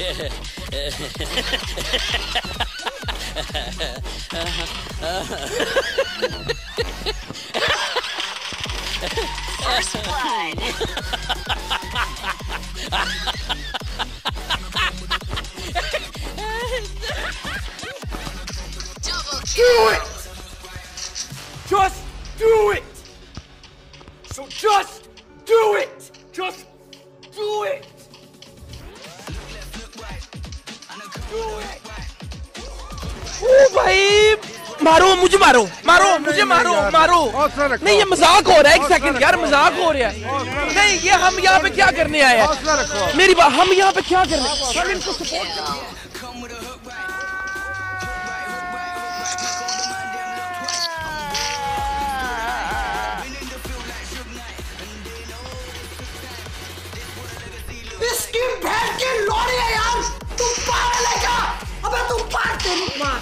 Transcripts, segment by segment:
First blood. do it! Just do it! So just ओ भाई मारो मुझे मारो मारो मुझे मारो मारो नहीं ये मजाक हो रहा है एक सेकंड यार मजाक हो रहा है नहीं ये हम यहाँ पे क्या करने आए हैं मेरी बात हम यहाँ पे क्या करने हम इनको इसकी बहन की है यार तुम पागल है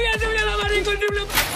I'm amarillo a nublado.